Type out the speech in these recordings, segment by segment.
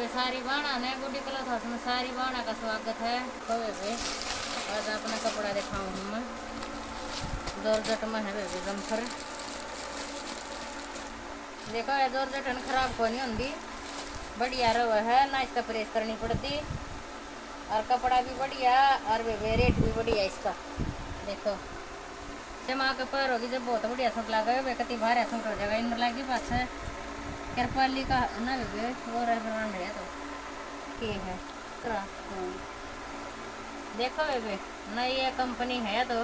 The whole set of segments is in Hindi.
वे सारी बाणा ने गुडी क्लॉथ हाउस में सारी बाणा का स्वागत है होवे वे आज अपना कपड़ा दिखाऊँ हूँ मैं जोरजट में है बेबी जमफर देखो ये जोरजट खराब को नहीं होती बढ़िया रहो है ना इसका प्रेस करनी पड़ती और कपड़ा भी बढ़िया और वे रेट भी बढ़िया इसका देखो चमा के पैर होगी जब बहुत बढ़िया सूट लगा वे कति भारे सूट हो जाएगा इन लगी पास है कृपाली का ना वे वो ब्रांड है तो। के है तरह देखो वे नई ये कंपनी है तो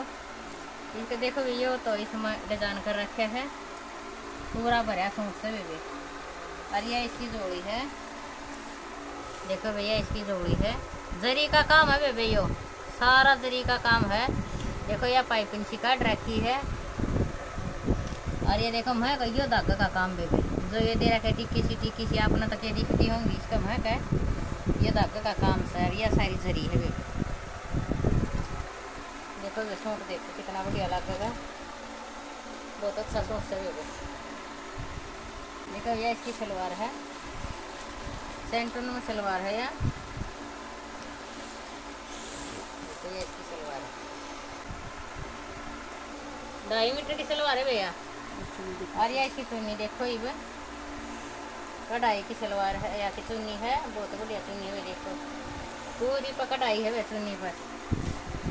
इसके देखो ये तो इसमें डिज़ाइन कर रखे हैं। पूरा भरा सूट से भी और ये इसकी जोड़ी है। देखो भैया, इसकी जोड़ी है। जरी का काम है भैया सारा जरी का काम है। देखो यह पाइपिंग सी काट रखी है। और ये देखो, मैं कहियो धागा का काम बेबी। जो ये दे रखा टिक्की सी टिक्की सी आपने तक ये दिखती होंगी। इसका मैं है ये धागा का काम सर यह सारी जरी है बेबी। देखो, ये सूट देखो, कितना बढ़िया लगेगा। बहुत अच्छा सूट से बेबी। देखो, ये इसकी सलवार है। सेंटर में सलवार है या? तो ये इसकी सलवार है। ढाई मीटर की सलवार है भैया। और ये इसकी चुन्नी देखो इब। कढ़ाई की सलवार है, या की चुन्नी है, बहुत बढ़िया चुन्नी है देखो। पूरी पर कढ़ाई है चुन्नी पर।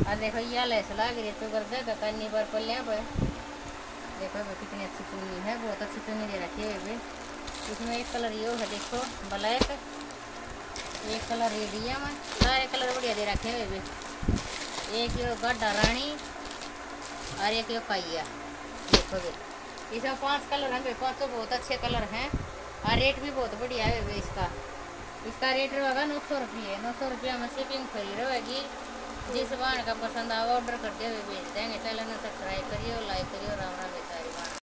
और देखो ये लेस लग रही तो कर कन्नी पर पल्लिया पर। देखो भाई कितनी अच्छी चुन्नी है, बहुत अच्छी चुन्नी दे रखी है भी इसमें एक कलर ये है देखो, ब्लैक। एक कलर ये दिया मैं, सारे कलर बढ़िया दे रखे हैं भी एक ये गड्ढा रानी, और एक यो काइया। देखो भी इसमें पाँच कलर हैं भाई पाँचों बहुत अच्छे कलर हैं। और रेट भी बहुत बढ़िया है भाई इसका। इसका रेट रहेगा नौ सौ रुपये। नौ सौ रुपया में शिपिंग फ्री रहेगी। जिस बार का पसंद आवा ऑर्डर करते हुए भेज देंगे। चैनल सब्सक्राइब करिए और लाइक करिए और